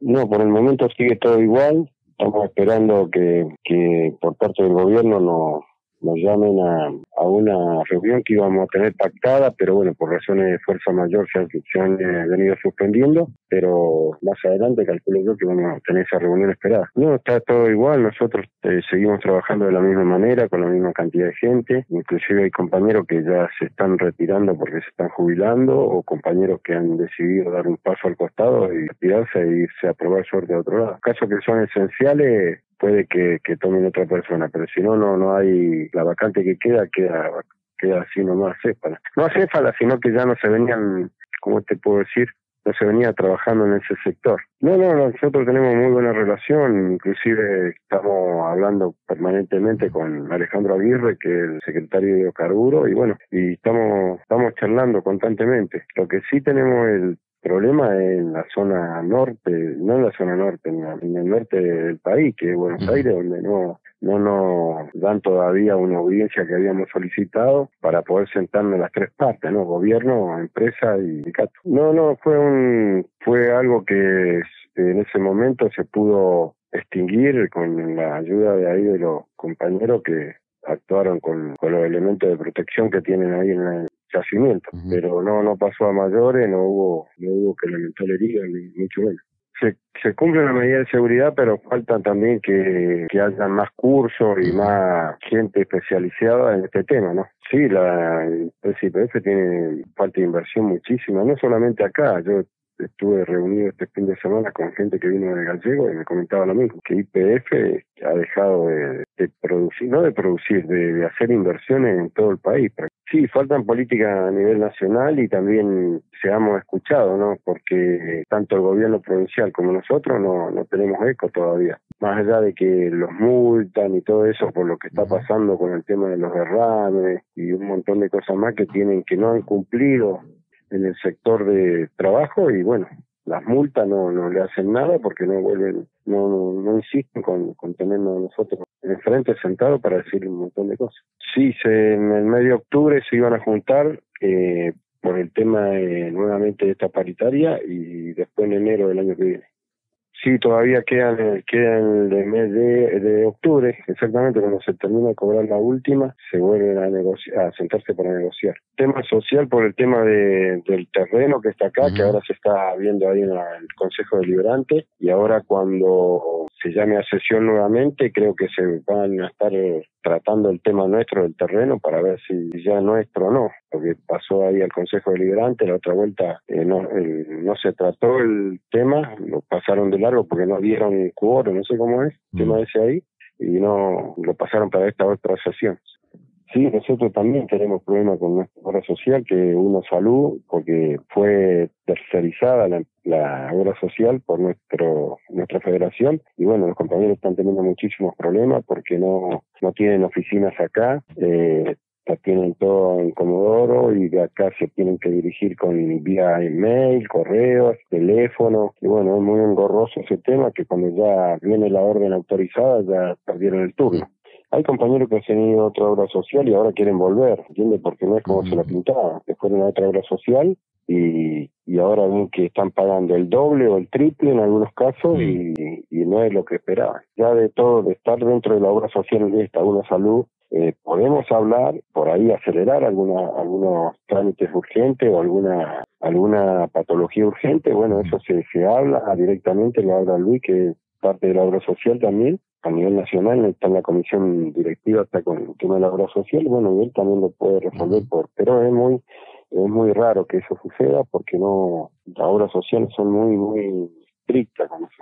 No, por el momento sigue todo igual. Estamos esperando que, que por parte del gobierno no, nos llamen a, a, una reunión que íbamos a tener pactada, pero bueno, por razones de fuerza mayor se han, se han eh, venido suspendiendo, pero más adelante calculo yo que vamos a tener esa reunión esperada. No, está todo igual, nosotros eh, seguimos trabajando de la misma manera, con la misma cantidad de gente, inclusive hay compañeros que ya se están retirando porque se están jubilando, o compañeros que han decidido dar un paso al costado y retirarse e irse a probar suerte a otro lado. Casos que son esenciales, puede que, que tomen otra persona, pero si no, no, no hay, la vacante que queda, queda, queda así nomás céfala. No acéfala, sino que ya no se venían, ¿cómo te puedo decir? No se venía trabajando en ese sector. No, no, nosotros tenemos muy buena relación, inclusive estamos hablando permanentemente con Alejandro Aguirre, que es el secretario de Hidrocarburos, y bueno, y estamos, estamos charlando constantemente. Lo que sí tenemos el problema en la zona norte, no en la zona norte, en, el norte del país, que es Buenos Aires, donde no no nos dan todavía una audiencia que habíamos solicitado para poder sentarnos las tres partes, ¿no? Gobierno, empresa y sindicato. No, no, fue un fue algo que en ese momento se pudo extinguir con la ayuda de ahí de los compañeros que actuaron con, con los elementos de protección que tienen ahí en el yacimiento, pero no no pasó a mayores, no hubo no hubo que lamentar heridas ni mucho menos. Se, se cumple la medida de seguridad, pero falta también que, que haya más cursos y más gente especializada en este tema, ¿no? Sí, la, el CIPF tiene falta de inversión muchísima, no solamente acá, yo estuve reunido este fin de semana con gente que vino de Gallego y me comentaba lo mismo, que IPF ha dejado de, producir, no de producir, de, hacer inversiones en todo el país. Sí, faltan políticas a nivel nacional y también seamos escuchados, ¿no? Porque tanto el gobierno provincial como nosotros no, no tenemos eco todavía. Más allá de que los multan y todo eso por lo que está pasando con el tema de los derrames y un montón de cosas más que tienen que no han cumplido en el sector de trabajo y bueno, las multas no, no le hacen nada porque no vuelven, no, no, no insisten con, con tenernos nosotros enfrente sentado para decir un montón de cosas. Sí, se, en el medio de octubre se iban a juntar eh, por el tema nuevamente de esta paritaria y después en enero del año que viene. Sí, todavía quedan, quedan el mes de, de, octubre, exactamente cuando se termina de cobrar la última, se vuelven a negociar, a sentarse para negociar. Tema social por el tema de, del terreno que está acá, que ahora se está viendo ahí en el Consejo Deliberante, y ahora cuando se llame a sesión nuevamente, creo que se van a estar tratando el tema nuestro del terreno para ver si ya nuestro o no, porque pasó ahí al Consejo Deliberante, la otra vuelta eh, no, no se trató el tema, lo pasaron de largo porque no dieron quórum, no sé cómo es, el tema ese ahí, y no lo pasaron para esta otra sesión. Sí, nosotros también tenemos problemas con nuestra obra social, que uno salud, porque fue tercerizada la, la, obra social por nuestro nuestra federación y bueno, los compañeros están teniendo muchísimos problemas porque no, no tienen oficinas acá, eh, la tienen todo en Comodoro y de acá se tienen que dirigir con vía email, correos, teléfono y bueno, es muy engorroso ese tema que cuando ya viene la orden autorizada ya perdieron el turno. Hay compañeros que han tenido otra obra social y ahora quieren volver, ¿entiendes? Porque no es como se la pintaba, que fueron a otra obra social y, y ahora ven que están pagando el doble o el triple en algunos casos y, y no es lo que esperaban. Ya de todo, de estar dentro de la obra social de esta, una salud, eh, podemos hablar, por ahí acelerar alguna, algunos trámites urgentes o alguna alguna patología urgente, bueno, eso se, se habla directamente, lo habla Luis, que es parte de la obra social también, a nivel nacional, está en la comisión directiva, está con el tema de la obra social, bueno, y él también lo puede resolver, por, pero es muy, es muy raro que eso suceda porque no, las obras sociales son muy, muy estrictas con eso.